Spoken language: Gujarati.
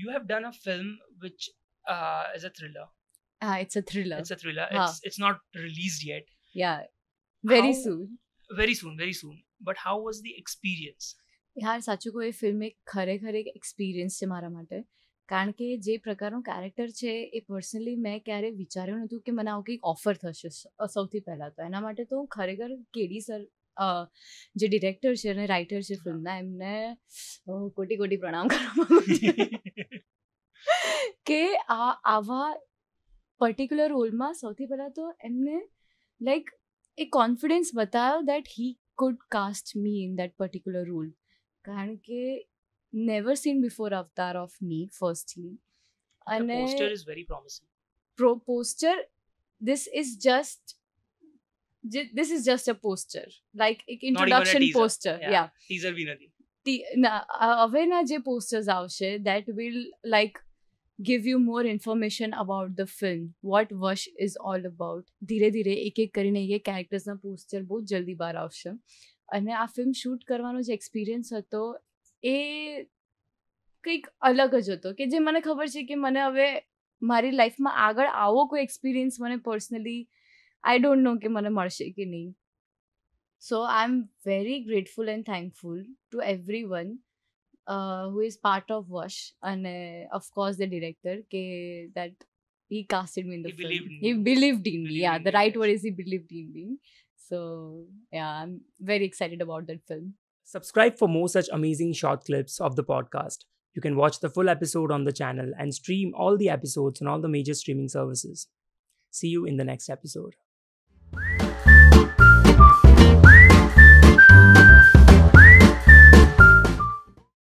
you have done a film which uh, is a thriller. Uh, it's a thriller. It's a thriller. Huh. It's it's not released yet. Yeah, very how, soon. Very soon. Very soon. But how was the experience? યાર સાચું કહું એ ફિલ્મ એક ખરેખર એક એક્સપિરિયન્સ છે મારા માટે કારણ કે જે પ્રકારનું કેરેક્ટર છે એ પર્સનલી મેં ક્યારે વિચાર્યું નહોતું કે મને આવું કંઈક ઓફર થશે સૌથી પહેલાં તો એના માટે તો હું ખરેખર કેડી સર જે ડિરેક્ટર છે અને રાઇટર છે ફિલ્મના એમને કોટી કોટી પ્રણામ કરવા કે આ આવા પર્ટિક્યુલર રોલમાં સૌથી પહેલાં તો એમને લાઈક એ કોન્ફિડન્સ બતાવ્યો that he could cast me in that particular role કારણ કે નેવર સીન બિફોર અવતાર ઓફ મી ફર્સ્ટલી અને poster is very promising pro poster this is just j- this is just a poster like introduction poster yeah. yeah teaser bhi nahi હવેના જે પોસ્ટર્સ આવશે that will like give you more information about the film what વશ ઇઝ ઓલ અબાઉટ ધીરે ધીરે એક એક કરીને એ કેરેક્ટર્સના પોસ્ટર બહુ જલ્દી બહાર આવશે અને આ ફિલ્મ શૂટ કરવાનો જે એક્સપિરિયન્સ હતો એ કંઈક અલગ જ હતો કે જે મને ખબર છે કે મને હવે મારી લાઈફમાં આગળ આવો કોઈ એક્સપિરિયન્સ મને પર્સનલી I don't know कि मैंने मरशे कि नहीं So I'm very grateful and thankful to everyone uh, who is part of Wash and uh, of course the director ke, that he casted me in the he film. Believed in he believed in me. yeah, the right word is he believed in me. So yeah, I'm very excited about that film. Subscribe for more such amazing short clips of the podcast. You can watch the full episode on the channel and stream all the episodes on all the major streaming services. See you in the next episode.